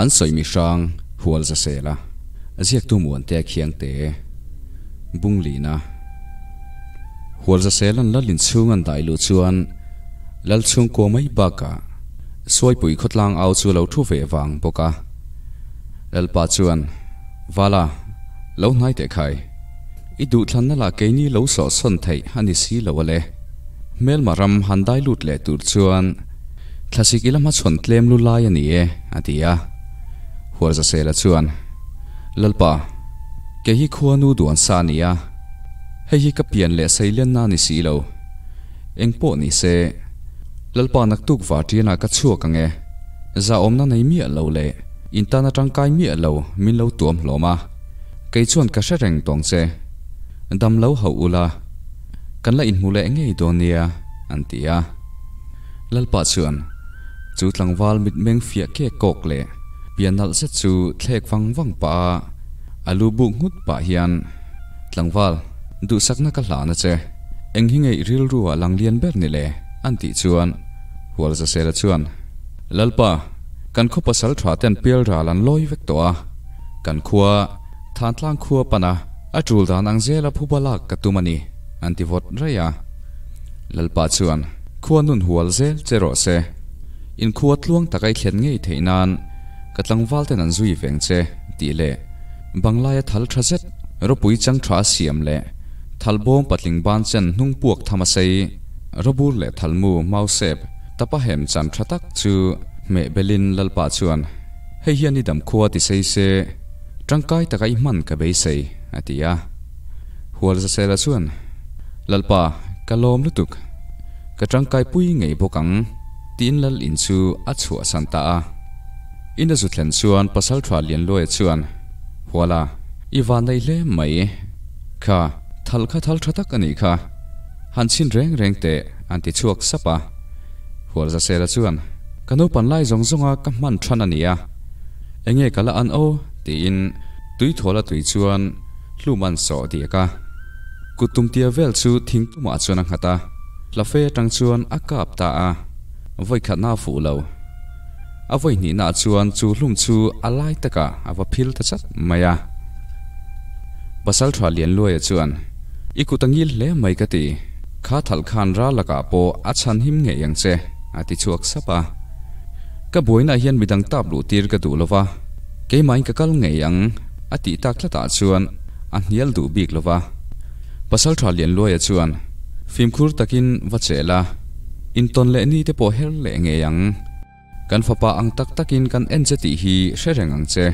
an soi mi sang hual za se la aziak tu muan te khiang te bung li na hual za se lan la lin chung an dai lu chuan lal chung ko mai ba ka soi pui khotlang au chu lo thu ve wang boka lal pa chuan wala lo nai te khai i du thlan na la ke ni lo so son thei hani si lo le mel maram handai lut le tur chuan classic ilama chon tlem lu lai ani e atia huar za se la chuan. Lalpa, ke hi khuwa nu duan sa nia hei hi ka pian le sailen na ni si lo. Eng po ni se, lalpa nak tuk wa tina ka chua ka nge. Za om na nei mi a lo le. In ta na tang kai mi a lo, min lo tuam hloma kei chuan ka sha reng tong che dam lo ho ula kan la in mu le ngei do nia an lalpa chuan, chu tlangwal mit meng fia ke kok le. Pianal se chu thlek wang wang pa alu bu ngut pa hian tlangwal du sakna ka hlana che eng hi ngei ril ruwa lang lian ber ni le an ti chuan hual za se la chuan lalpa kan kho pasal tha ten pel ra lan loi vek to a kan khuwa than tlang khuwa pana a tul dan ang zela phubala katumani anti vot raya lalpa chuan khuwa nun hual zel chero se in khuwa tluang takai thlen ngei theinan katlang walte nan zui veng che ti le banglaya thal thazet ro pui chang tha siam le thalbom patling ban chen hnung puak thama sei robur le thalmu mausep tapa hem chan thatak chu me belin lalpa chuan. Hei hian i dam khuwa ti sei se tangkai takai man ka bei sei atia hual za sela chuan. Lalpa kalom lutuk ka bụi pui ngei bokang tin lal in chu a santa a in zu thlen chuan pasal thwa lian loe chuan. Wala iwa nei le mai. Kha, thal kha thal thatak ani kha. Han chin reng reng te anti chuak sapa hual za sera chuan. Kanu pan lai zong zonga ka man than ania enge kala an o, ti in, tui thola tui chuan, lu man so ti ka. Kutum tia vel chu thing tuma chuan ngata la lafe tang chuan akap ta a. Voi khat na fu lo. A voi ni na chuan chu hlum chu alai taka awa phil ta chat maya pasal thwa lian loya chuan ikutangil le mai ka ti kha thal khan ra laka po a chan him nge yang che ati chuak sapa ka boina hian midang tap lu tir ka du lova ke mai ka kal nge yang ati tak la ta chuan a hnial du bik lova pasal thwa lian loya chuan phim khur takin vachela in ton le ni te po her le nge yang kan fapa ang tak takin kan en che ti hi shereng ang che.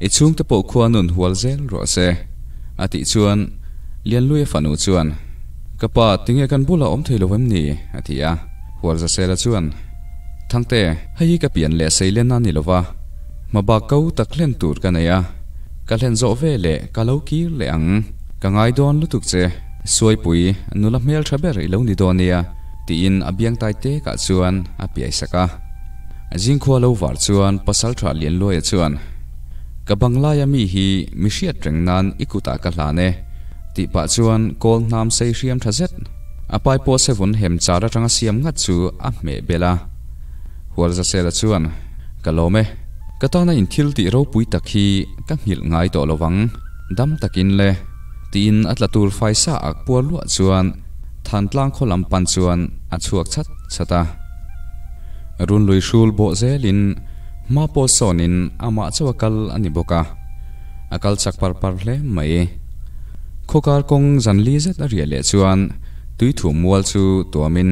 I chung te po khuanun hual zel ro se. Ati chuan, lian lui fanu chuan. Kapa tinge kan bula om thei lovem ni athia hual za sela chuan. Thangte hei ka pian le seilen na ni lova maba kau taklen tur kanaya kalen zo ve le kalau ki le ang. Kangai don lutuk che. Suai pui nula mel thaber i lo ni donia ti in abiang tai te ka chuan apiai saka jing khwa lo war chuan pasal thra lian lo ya chuan ka bangla ya mi hi mi hriat reng nan ikuta ka hlane ti pa chuan kol nam sei hriam thazet apai po seven hem chara tanga siam ngat chu a me bela hual za sela chuan kalome katana in thil ti ro pui takhi ka ngil ngai to lowang dam takin le tin atla tur faisa ak puar lu chuan than tlang kholam pan chuan a chuak chat chata run lui shul bo zelin ma po sonin ama chawakal ani boka. Akal chak par par hle mai. Khokar kong zanli zet a riale chuan, tui thu mual chu tuamin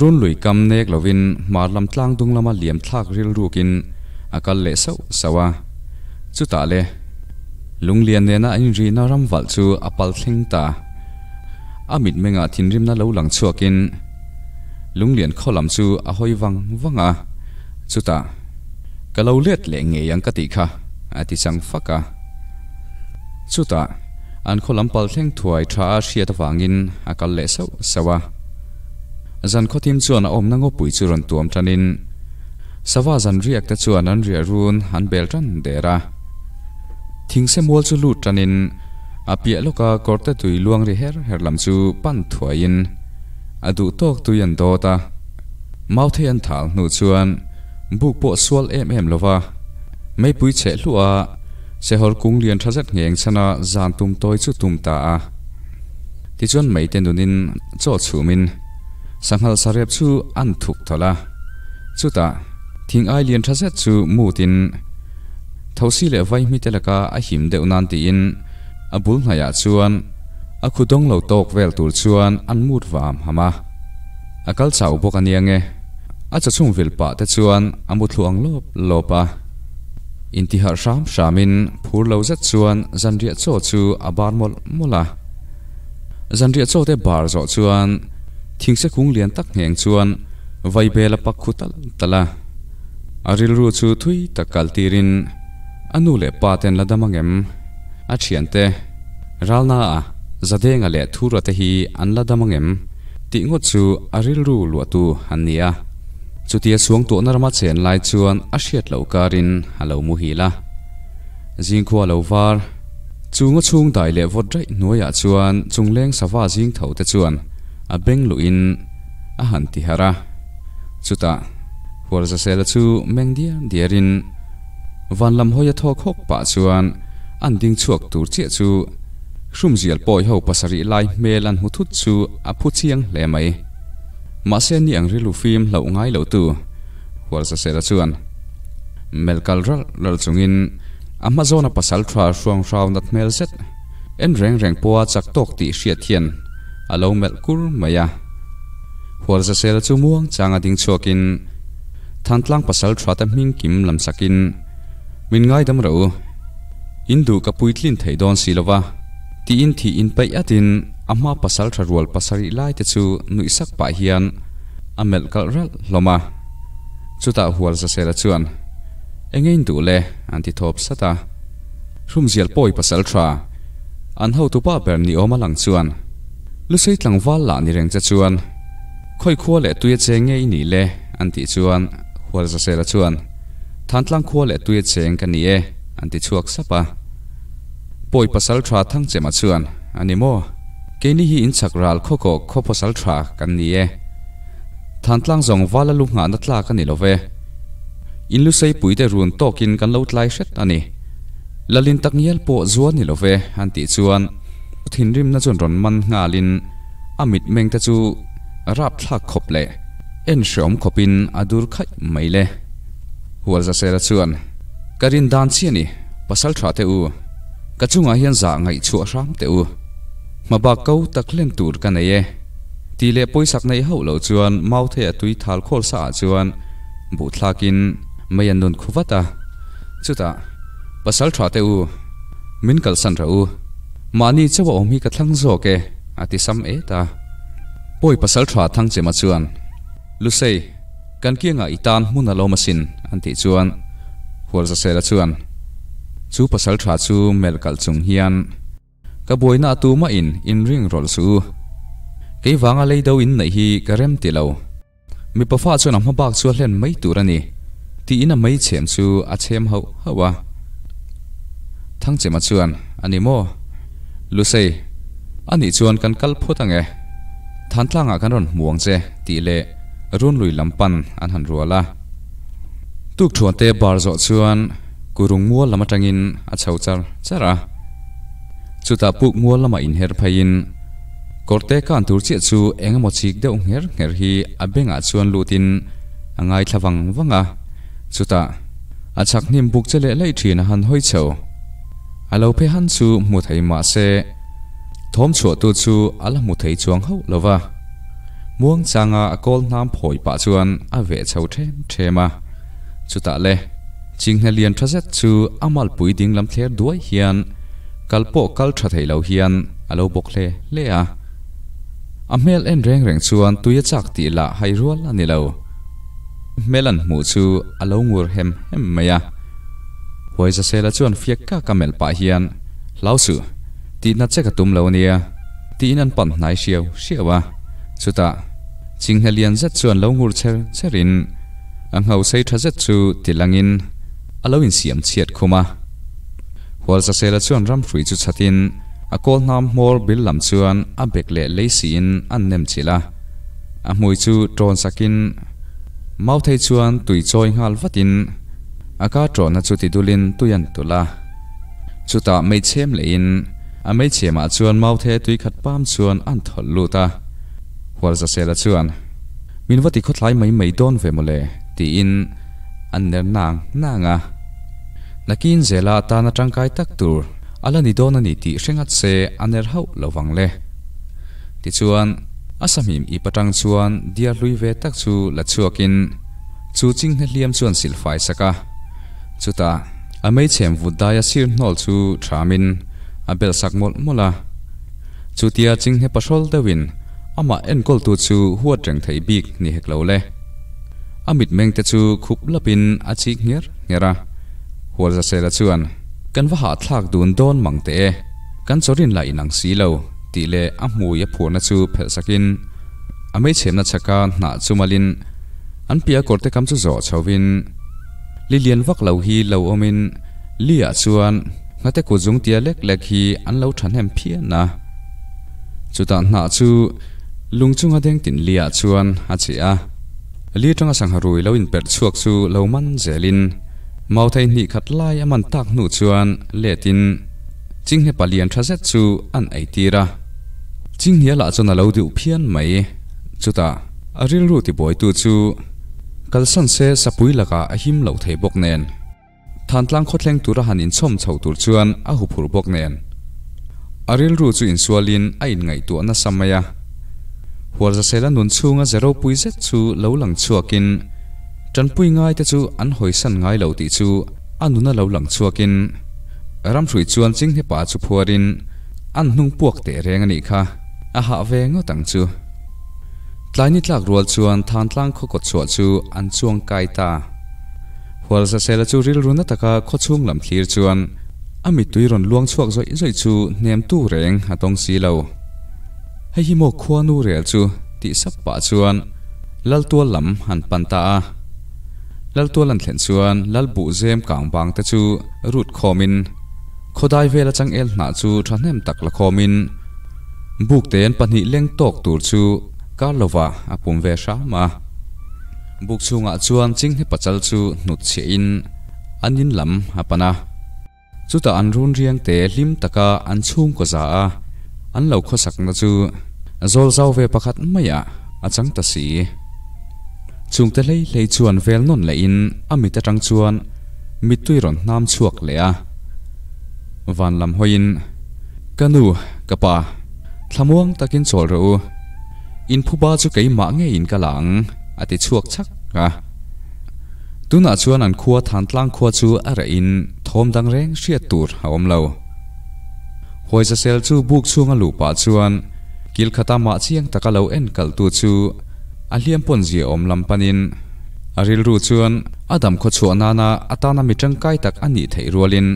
run lui kam nek lovin marlam tlang dung lama liam thak ril rukin akal le sau sawa. Chu ta le. Lunglian ne na in ri na ram wal chu apal thling ta. Amit menga thinrim na lo lang chuakin lúng liền khó làm sư à a hoi văng à, sư ta cả lâu liệt lệ nghề yang cái ti kha à tí sang phát à sư ta anh khó làm pal thleng thuai tha a à awangin lệ sâu sau sawa zan tìm chuan a om nango pui chu ron tuam tanin sawa zan riak ta chuan an ria run han bel tan dera thing se mol chu lut tanin apia loka korte tui luang ri her her lam chu pan thuain adu tok tu yan do ta. Mau the an thal nu chuan. Buk po sual em em lova mấy pui trẻ lua sẽ hol kung lian tha zat ngeng chana giàn tum tôi chút tum ta thì chuan mấy tên dunin cho chủ mình sang sarep chu an thuk thola chu ta, thing ai lian tha zat chu mu tin. Thosi le lệ vay mi telaka a him deuh nan ti in. A bul hnaya chuan a khudong lo tok vel tur chuan an mut vam hama a kal chau bok aniange a cha chung vil pa te chuan a mu thluang lop lopa inti har ram shamin phur lo zat chuan zanria cho chu a bar mol mola zanria cho te bar zo chuan, thing se kung lian tak ngeng chuan, vai bela pak khutal tala aril ru chu thui takal tirin anu le paten la damangem a thiante ralna a. zadenga le thura te hi an la damangem ti ngo chu aril ru luatu hania chutia suang to narma chen lai chuan a hriat lo karin halo mu hi la jing kho lo var chunga chung dai le vot rai noya chuan chungleng sawa jing tho te chuan a beng lu in a han ti hara chuta huar za sel chu meng dia diarin van lam hoya thok hok pa chuan an ding chuak tur che chu Rum zial poi ho pasari lai mel an huthut chu a phu chiang le mai. Ma se ni ang rilu phim lo ngai lo tu. Huar sa sera chuan. Mel ral lal chungin. Amazon a pasal thra shuang raw nat mel set en reng reng poa chak tok ti hriat hian. Alo mel kur maya. Huar sa sera chu muang changa ding chokin thantlang pasal thra ta ming kim lam sakin. Min ngai dam ro indu ka puitlin thei don silova ti in thi in pai atin ama pasal thra rual pasari lai te chu nui sak pa hian amel kal ral loma chuta hual sa sela chuan. Engein du le anti thop sata rum zial poi pasal thra. An ho tu pa ber ni oma lang chuan. Lu sei tlang wal la ni reng cha chuan. Khoi khua le tuye che nge ni le anti chuan hual sa sela chuan. Thantlang khua le tuye cheng ka ni e anti chuak sapa ปอยปัสษาทราทั้งเจมาชวนอันนี้โมเกนี่ฮีอินสักรัลโคอก็ข้ปัสษาทรากันนี่เอท่านตั้งสองว่าละลุงหานัดลากันนี่ละเวอินลุใส่ปุ๋ยแต่รุนโตกินกันเลาไลเช็ดอันนี้ละลินตักเงียลปวดจวนนี่ละเวอันติจวนทินริมนั่นจนร้อนมันงาลินอามิดเมงตะจูรับทักขบเละเอ็นชอมขบินอดูรไข่ไม่เละหัวจะเสียละจวนการินดานเสียนี่ปัสษาทราเตอู cả chúng à hiền giả ngày chua ram teu mà bà câu tắc lên tụt cái này tỷ lệ bôi sắc này hậu lẩu chuan, mau thể túi thal khol sa ah chuan. Bút la kin mấy anh đồn khu vắt à chú ta bà sáu trò teu mình cần sẵn u. Mà ni cho bọn mi cái thằng zô kê à thì xăm ế ta. Bôi bà sáu trò thằng chỉ mà chuan. Lúc say căn kia ngã ngài ah tan muốn là lo mà xin anh thì chuan. Hoặc là sẽ là chuan chu pasal tha chu mel kal chung hian. Ka boina tu ma in in ring rol su. Ke wanga lei do in nei hi karem ti lo. Mi pa fa chuan am bak chu hlen mai turani ti ina mai chem chu a chem ho hawa thang chema chuan, ani mo. Lu sei, ani chuan kan kal photange than tlanga kan ron muang che, ti le. Run lui lampan an han ruala. Tuk thuan te bar zo chuan kurung mual lama tangin a chho char chara chuta puk mual lama in her phain korte kan tur che chu engemaw chik deuh nger nger hi a benga chuan lutin angai thlawang wanga chuta a chak nim buk chele lei thin han hoi chho alo phe han chu mu thei ma se thom chu tu chu ala mu thei chuang ho lova muang changa akol nam phoi pa chuan a à, ve chho them thema à. chuta le chingna lian xét chu amal pui ding lam thler duai hian. Kalpo kal tha thei lo hian. Alo bok le le a. Amel en reng reng chuan tuya chak ti la hai rual ani lo. Melan mu chu alo ngur hem hem maya hoi za sela chuan fiak ka kamel pa hian. Lausu ti na cheka tum lo nia ti nan pan nai siau siawa chuta chingna rất zat chuan lo ngur cher, cherin. Ang hau sei tha zat chu tilangin alo in siam chiat khuma hwal sa sela chuan ram hrui chu chatin a kol nam mor bil lam chuan a bek le leisi in an nem chila a mui chu tron sakin mau thei chuan tui choi ngal vatin aka tro na chu ti dulin tuyan tula chuta mei chem le in a mei chema chuan mau the tui khat pam chuan an thol lu ta hwal za sela chuan min vati khot lai mai mai don ve mole ti in an ner nang nanga nakin zela ta na tangkai tak tur. Ala ni don ani ti hrengat se aner hau lawang le. Ti chuan, asamim i patang chuan dia lui ve tak chu la chuakin. Chu ching hne liam chuan silfai saka. Chuta amei chem vudaya sir nol chu thamin abel sakmol mola. Chutia ching he pasol dawin ama en kol tu chu huat reng thei bik ni hek lo le. Amit meng te chu khup lapin achi ngir ngera หัวจะเซลชวนกันว่าหาทากดูนโดนมังเตะกันสรินไหลนังสีเหลาตีเลอหมูยผัวนัจูเพสกินอเมเชมนัชกาหนาจูมาลินอันเปียกดเตคำจูจ่อชาวินลิเลียนวักเหลาฮีเหลาอมินเลียชวนงาเตกุจงเตียเล็กเล็กฮีอันเหลาฉันแหมเพียนะจุดตาหนาจูลุงจุงอาเดงตินเลียชวนอาเจียลีจังสังหารุยเหลาอินเปิดชวกจูเหลามันเจลิน mau thay nị khát lai aman tak nu chuan, lệ tin. Ching he palian thazet chu an ai tira cho hia lâu điệu lo mấy chú ta chuta riêng ru thì boy tu chu. Kalsan bùi sapui laka ahim lâu thei bốc nền. Thàn tlang ra hành in chom chho tu chuan, a hụp bốc nền. Nen riêng ru chu in sualin à in ngai tu na samaya xe là sela nun chunga zero pui zet chu lo lang chuakin trần pui ngai te chu an hoi san ngai lo ti chu anuna lo lang chuakin ram hrui chuan ching he pa chu phuarin an hnung puak te reng ani kha, a ha ve ngo tang chu. Tlai ni tlak rual chuan than tlang kho ko chu chu an chuang kai ta. Hual sa sela chu ril runa taka kho chung lam thlir chuan, ami tui ron luang chuak zoi zoi chu nem tu reng atong si lo. Hay hi mo khua nu rel chu ti sap pa chuan, lal tua lam han pan ta a lal tua lan thlen chuan, lal bu zem kang bang ta chu, rut khomin khodai vela chang el na chu thanem tak la khomin buk ten pani leng tok tur chu karlova apum ve sha ma. Buk chunga chuan ching he pachal chu, nut che in. Anin lam apana chuta an run riang te lim taka an chung ko za a. An lo kho sak na chu. Zol zau ve pakhat maya achang ta si chung te lei lei chuan vel non le in à ami ta tang chuan mi tui ron nam chuak le a à. van lam hoin kanu kapa thlamuang takin chol ro in phuba chu kei ma nge in kalang ati à chuak chak ka tuna chuan an khuwa than tlang chú chu ara in. Thom dang reng hriat tur hawm lo hoi sa sel chu buk chunga lu pa chuan kil khata ma chiang taka lo en kal tu chu a pon zia om lam panin aril ru chuan, adam kho chu anana atana mitang kai tak ani thei rualin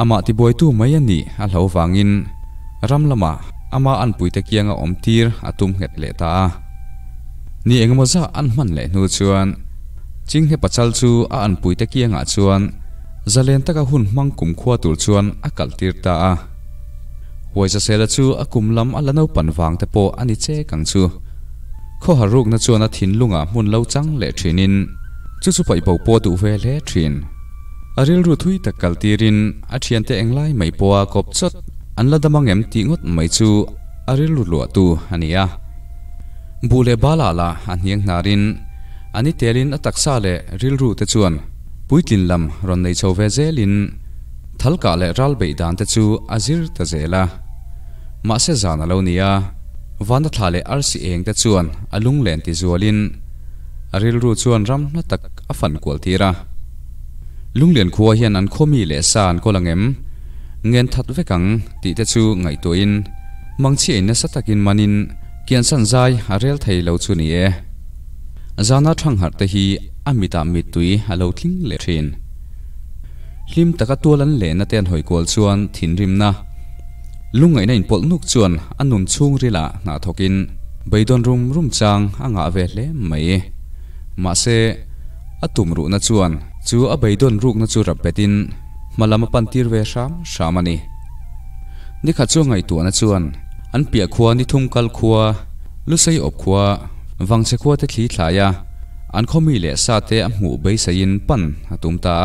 ama ti boy tu mai ani a lo wangin ramlama ama an puite kianga om tir atum het le ta ni engmo za an man le nu chuan. Ching he pachal chu a an puite kianga chuan. Zalen taka hun mang kum khwa tur chuan a kal tir ta a. Hoi sa sela chu a kum lam ala no pan wang te po ani che kang chu kho haruk na chuan a thin lunga mun trắng chang le in chu chu pai bầu po tu ve le thin. Aril ru thui tak kal tirin a thian te englai mai po a kop chot. An la damang em ti ngot mai chu aril ru lo tu ania bule bala la aniang narin ani telin atak sa le ril ru te chuan. Puitlin lam ron nei chove zelin thalka le ral bei dan te chu azir ta zela ma se zana lo nia van da thale arsi eng te chuan alung len ti zualin aril ru chuan ram na tak afan kwal hiền lunglen khuwa hian an khomi le san ko langem ngen that vekang ti te chu ngai to in. Mangchi na satakin manin kian san zai arel thei lo chu ni e. Zana thang har te hi amita lâu alo thling le thin hlim taka tualan le na ten hoi kol chuan thin rim na. ลุงไงนั่นปลนุกชวนอันนุ่มช่วงรีละน่าทกินใบดอนรุมรุมจางอ่างอาเวเล่ไม่มาเซอาตุมรุนชวนจูอใบดอนรุกนจูรับเปตินมาลามาปันทีเวชามชามันีนี่ขัดช่วงไงตัวนชวนอันเปียขัวนี่ทุ่มกัลขัวลุใส่อบขัววังเชขัวตะขี้ขลายะอันเขามีเหล่ซาเตอหูใบใสยินปั่นตุมตา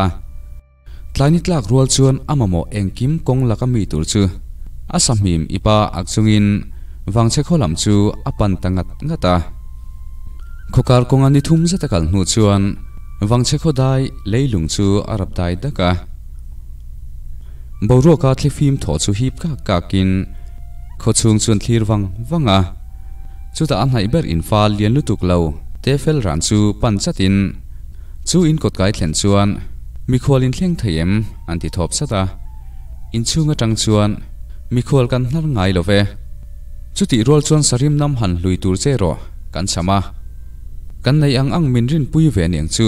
ทลายนิดลากรัวชวนอามามอเองกิมกงลักมีตัวชื่อ asamhim ipa akchungin wangche kholam chu apan tangat ngata khokar kongani thum zata kal nu chuan wangche khodai leilung chu arab dai daka boro ka thli phim tho chu hip ka ka kin kho chung chuan thlir wang wanga chuta an hai ber in fal lian lutuk lo te fel ran chu pan chatin chu in kot kai thlen chuan mi khol in thleng thayem an ti thop sata in chunga tang chuan mi khol kan hnar ngai lo ve. Chu ti rol chuan sarim nam han lui tur che ro. Kan sama kan nei ang ang min rin pui ve neng chu.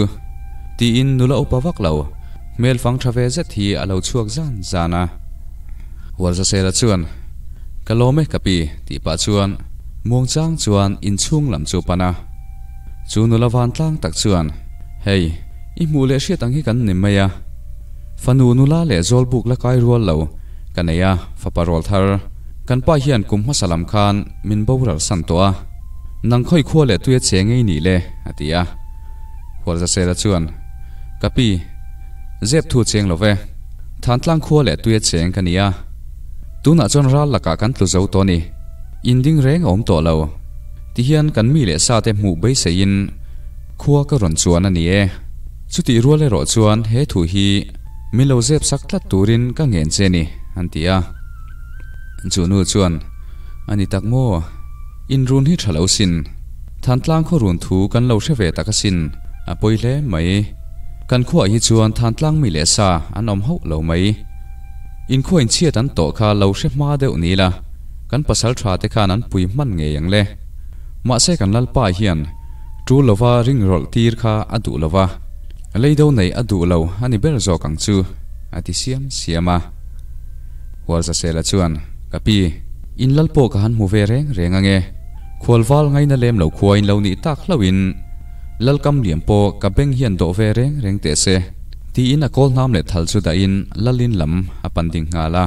Ti in nula upawak lo. Mel fang thave zet hi alo chuak zan zana. Wal za sela chuan. Kalome kapi ti pa chuan. Muang chang chuan in chung lam chu pana chu nula van tlang tak chuan. Hey, i mu le she tang hi kan nim maya. Fanu nu la le zol buk la kai rual lo kaneya fa parol thar. Kan pa hian kum ma salam khan, min boral san to a nang khoi kho le tuya che ngei ni le atia hol za se la chuan. Kapi zep thu cheng lo ve. Than tlang kho le ye cheng kania tuna chon ral laka kan tlu zo to ni. Inding reng om to lo. Ti hian kan mi le sa te mu bei se in. Khuwa ka ron chuan ani e. Chuti ruale ro chuan he thu hi. Milo zep sak tlat turin ka ngen che ni. อันที่อ่จูนูจวนอันนี้ตักโมอินรุนที่ฉลาสินทันตลางขรุนทูกันเลาเชเวตักสินอะปุยเล่ไหมกันขวายจวนทันตลางมีเลสาอันอมเฮาเลาไหมอินขวายเชียตันโตคาเลาเชมาเดอนี้ละกันภาษาทราเตคานั้นปุยมันเงยังเล่มาเซกันลัลป้าเฮียนจูเลวาริงรอลตีร์คาอดูเลวาเลยเดาในอดูเลวอันนี้เบลโจกังจูอติเซียมเซียมา wal sa sela chuan. Kapi in lalpo ka han mu ve reng reng ange. Khwalwal ngai na lem lo khuain lo ni tak Lal lalkam liam po ka beng hian do ve reng reng te se. Ti in a kol nam le thal chu da in, lalin lam apan ding nga la